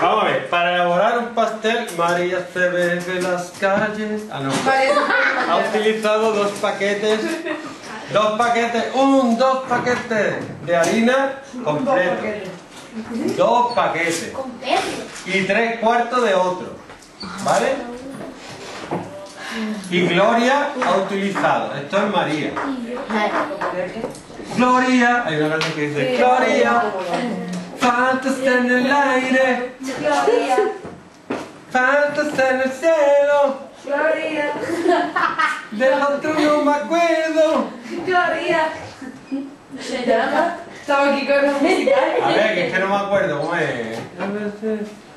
Vamos a ver, para elaborar un pastel, María se bebe las calles. Ah, no. Ha utilizado dos paquetes, dos paquetes, un, dos paquetes de harina completo. Dos paquetes. Y tres cuartos de otro. ¿Vale? Y Gloria ha utilizado, esto es María. Gloria, hay una canción que dice Gloria, fantas en el aire, Gloria, fantas en el cielo, Gloria, del otro no me acuerdo. Gloria. ¿Se llama? Estamos aquí con los musicales. A ver, que es que no me acuerdo, ¿cómo es?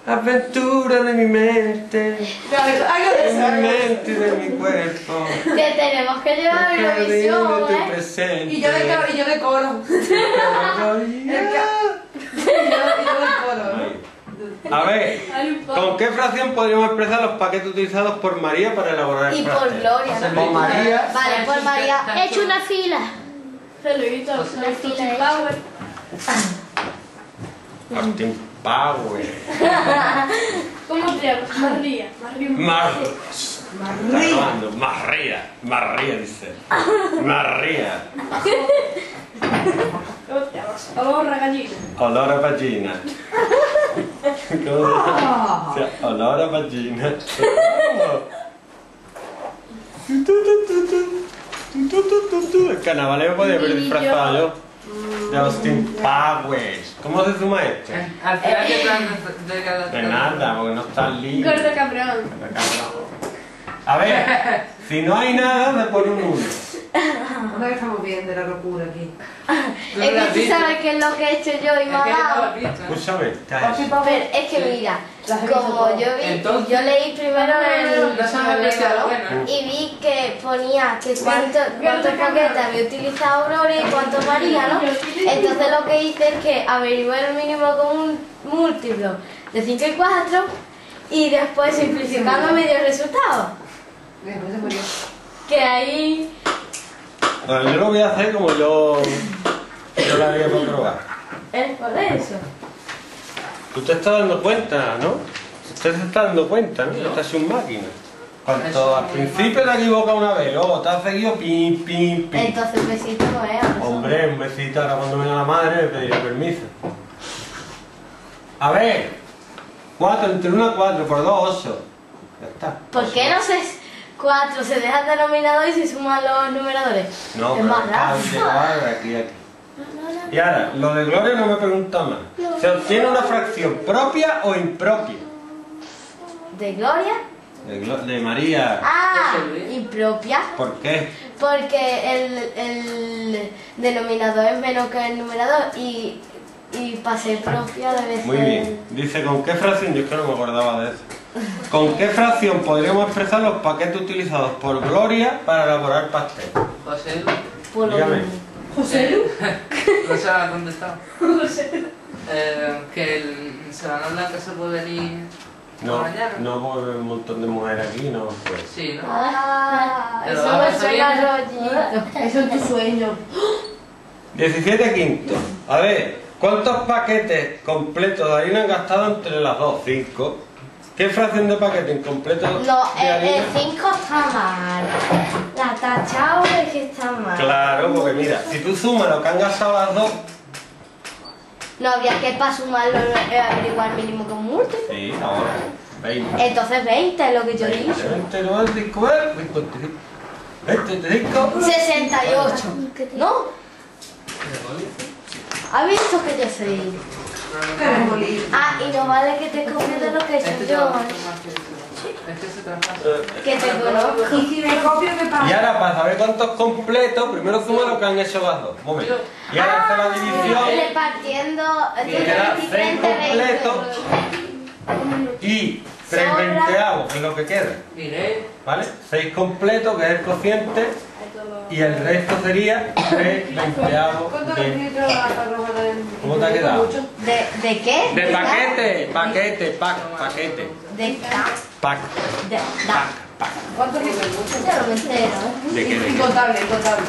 Aventura de mi mente, Algo de de eso. mi de eso. mente y de mi cuerpo. Te tenemos que llevar a Jardín Eurovisión, de tu ¿eh? presente. Y yo de, coro- y yo de coro. A ver, ¿con qué fracción podríamos expresar los paquetes utilizados por María para elaborar el Y por? Gloria, ¿no? Por María, Vale, por María. He hecho una fila. Saluditos, Una fila hecha. Power. Martin Power. ¿Cómo te llamas? María. María. Mar... Está acabando. María. María dice. María. ¿Cómo te llamas? Olor a gallina. Olor a vagina. ¿Cómo se Olor a vagina. El carnavalero podía haber disfrazado yo. De Austin Powers. ¿Cómo se suma esto? Al final de plan de, de cada De nada, porque no está libre. Gordo cabrón. A ver, si no hay nada, se pone un 1. ¿Dónde estamos viendo la locura aquí? ¿Tú Es que tú sabes qué es lo que he hecho yo y me ha dado. Escúchame, está eso. Pero es que mira, como yo vi, Entonces- yo leí primero el y vi que ponía que cuánto, cuántos paquetes había utilizado Gloria y cuántos María, ¿no? Entonces lo que hice es que averigué el mínimo con un múltiplo de 5 y 4 y después simplificando me dio el resultado. Después se murió. Que ahí... Bueno, yo lo voy a hacer como yo, yo lo haría para probar. Es por eso. Tú te estás dando cuenta, ¿no? Usted se está dando cuenta, ¿no? Esta es un máquina. Cuanto al principio te equivocas una vez, luego te has seguido pim, pim, pim. Entonces besito no es. Hombre, un besito ahora cuando venga la madre me pediré permiso. A ver, 4 entre 1 4 por 2, 8. Ya está. ¿Por qué no se... 4 se deja el denominador y se suman los numeradores? No, es pero más de aquí a aquí. Y ahora, lo de Gloria no me pregunta más. ¿Se obtiene una fracción propia o impropia? ¿De Gloria? De, Glo- de María. Ah, ¿Es el impropia. ¿Por qué? Porque el, el denominador es menos que el numerador y, y para ser propia debe ser... Muy bien. Dice, ¿con qué fracción? Yo es que no me acordaba de eso. ¿Con qué fracción podríamos expresar los paquetes utilizados por Gloria para elaborar pastel? José, lo Dígame. ¿José Lu? no se ha contestado. Eh, que el Semana Blanca se puede venir No, no porque un montón de mujeres aquí, no pues. Sí, ¿no? Ah, eso me suena rollito. Eso es tu sueño. 17 quintos. A ver, ¿cuántos paquetes completos de harina han gastado entre las dos? 5. ¿Qué fracción de paquete incompleto No, el harina? 5 está mal. La tachado es que está mal. Claro, porque mira, si tú sumas lo que han gastado las dos, No habría que para sumarlo eh, averiguar mínimo con múltiplo. sí, ahora, 20. Entonces 20 es lo que yo digo. 20, 25, 25, 25. 68. ¿No? ¿Has visto que yo soy? Ah, y no vale que te copies de lo que he hecho Este te yo. que. Este se traspasa. Que te conozco. Y si me copio, me Y pasa. ahora para saber cuántos completos, primero suma lo que han hecho las dos. Momento. Y ahora hace la división Repartiendo. y queda 6 completos y 3 Sobra. veinteavos, es lo que queda. Miré. ¿Vale? 6 completos, que es el cociente, y el resto sería 3 veinteavos ¿Cuánto de... ¿Cómo te ha quedado? ¿De, ¿De qué? De paquete, paquete, pack, paquete, De pack, De pack. ¿Cuántos litros? No me entero. ¿De qué? ¿De qué? Incontable, incontable.